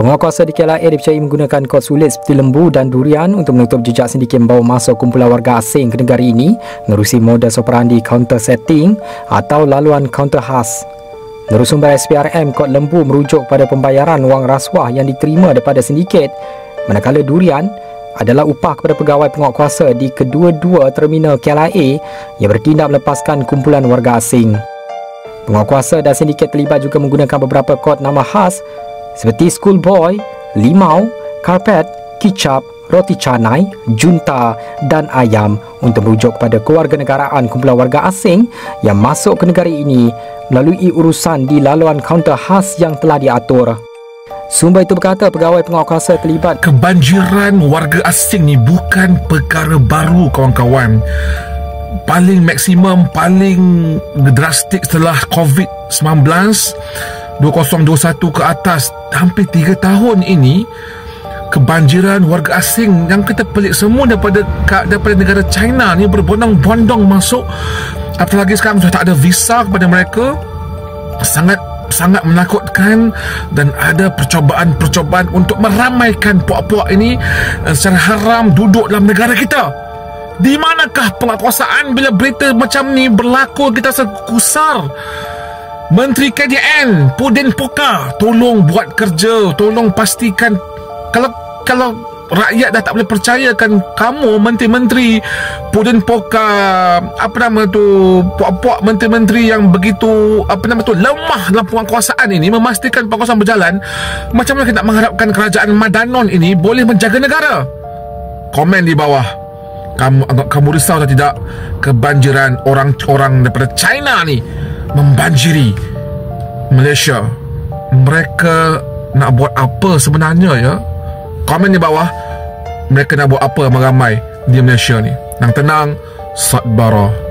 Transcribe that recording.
Penguatkuasa di KLIA dipercayai menggunakan kod sulit seperti lembu dan durian untuk menutup jejak sindiket membawa masuk kumpulan warga asing ke negara ini menerusi modus operandi counter setting atau laluan counter khas. Menurut sumber SPRM, kod lembu merujuk pada pembayaran wang rasuah yang diterima daripada sindiket manakala durian adalah upah kepada pegawai penguatkuasa di kedua-dua terminal KLIA yang bertindak melepaskan kumpulan warga asing. Penguatkuasa dan sindiket terlibat juga menggunakan beberapa kod nama khas seperti schoolboy, limau, karpet, kicap, roti canai, junta dan ayam untuk merujuk kepada kewarganegaraan kumpulan warga asing yang masuk ke negara ini melalui urusan di laluan kaunter khas yang telah diatur. Sumber itu berkata pegawai penguatkuasa terlibat kebanjiran warga asing ni bukan perkara baru kawan-kawan paling maksimum paling drastik setelah COVID-19 2021 ke atas hampir 3 tahun ini kebanjiran warga asing yang kita pelik semua daripada daripada negara China ni berbondong-bondong masuk. Apatah lagi sekarang sudah tak ada visa kepada mereka. Sangat sangat menakutkan dan ada percobaan-percobaan untuk meramaikan puak-puak ini eh, secara haram duduk dalam negara kita. Di manakah penguatkuasaan bila berita macam ni berlaku? Kita sekusar Menteri KDN Pudin Poka tolong buat kerja tolong pastikan kalau kalau rakyat dah tak boleh percayakan kamu menteri-menteri Pudin Poka apa nama tu puak-puak menteri-menteri yang begitu apa nama tu lemah dalam penguasaan ini memastikan penguasaan berjalan macam mana kita nak mengharapkan kerajaan Madanon ini boleh menjaga negara? Komen di bawah. Kamu kamu risau atau tidak kebanjiran orang-orang daripada China ni membanjiri Malaysia. Mereka nak buat apa sebenarnya ya? Komen di bawah mereka nak buat apa ramai-ramai di Malaysia ni? Yang tenang Sadbara